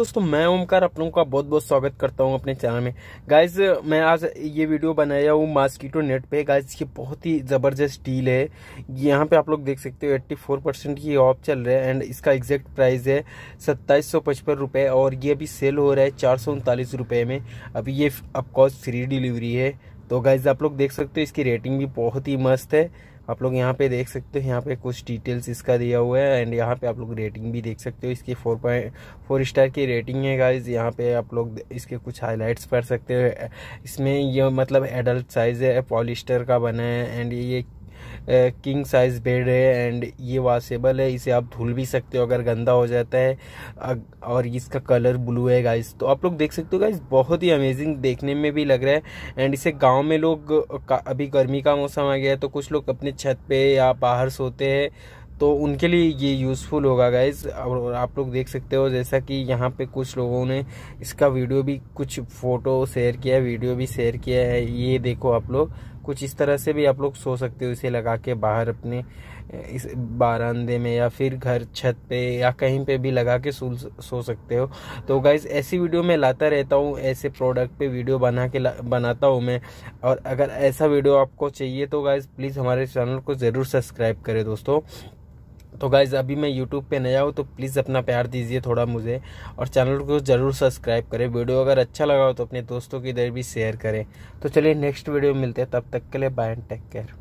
दोस्तों, मैं ओमकार आप लोगों का बहुत बहुत स्वागत करता हूँ अपने चैनल में। गाइज़ मैं आज ये वीडियो बनाया हूँ मास्कीटो नेट पे। गाइज़ ये बहुत ही ज़बरदस्त डील है। यहाँ पे आप लोग देख सकते हो 84 परसेंट की ऑफ़ चल रहा है एंड इसका एग्जैक्ट प्राइस है सत्ताईस सौ पचपन रुपये और ये अभी सेल हो रहा है चार सौ उनतालीस रुपये में। अभी ये ऑफकोर्स फ्री डिलीवरी है। तो गाइज़ आप लोग देख सकते हो, इसकी रेटिंग भी बहुत ही मस्त है। आप लोग यहाँ पे देख सकते हो, यहाँ पे कुछ डिटेल्स इसका दिया हुआ है एंड यहाँ पे आप लोग रेटिंग भी देख सकते हो। इसकी फोर पॉइंट फोर स्टार की रेटिंग है गाइज़ यहाँ पे आप लोग इसके कुछ हाईलाइट्स पढ़ सकते हो। इसमें ये मतलब एडल्ट साइज़ है पॉलिस्टर का बना है एंड ये किंग साइज़ बेड है एंड ये वाशेबल है, इसे आप धुल भी सकते हो अगर गंदा हो जाता है। और इसका कलर ब्लू है गाइस तो आप लोग देख सकते हो गाइस बहुत ही अमेजिंग देखने में भी लग रहा है। एंड इसे गाँव में लोग अभी गर्मी का मौसम आ गया है तो कुछ लोग अपने छत पे या बाहर सोते हैं तो उनके लिए ये यूज़फुल होगा गाइज़ और आप लोग देख सकते हो जैसा कि यहाँ पे कुछ लोगों ने इसका वीडियो भी कुछ फ़ोटो शेयर किया है वीडियो भी शेयर किया है। ये देखो आप लोग कुछ इस तरह से भी आप लोग सो सकते हो, इसे लगा के बाहर अपने इस बारांदे में या फिर घर छत पे या कहीं पे भी लगा के सो सो सकते हो। तो गाइज़ ऐसी वीडियो मैं लाता रहता हूँ, ऐसे प्रोडक्ट पे वीडियो बना के बनाता हूँ मैं। और अगर ऐसा वीडियो आपको चाहिए तो गाइज़ प्लीज़ हमारे चैनल को ज़रूर सब्सक्राइब करें दोस्तों। तो गाइज़ अभी मैं यूट्यूब पे नया हूँ तो प्लीज़ अपना प्यार दीजिए थोड़ा मुझे। और चैनल को ज़रूर सब्सक्राइब करें। वीडियो अगर अच्छा लगा हो तो अपने दोस्तों की इधर भी शेयर करें। तो चलिए नेक्स्ट वीडियो मिलते हैं। तब तक के लिए बाय एंड टेक केयर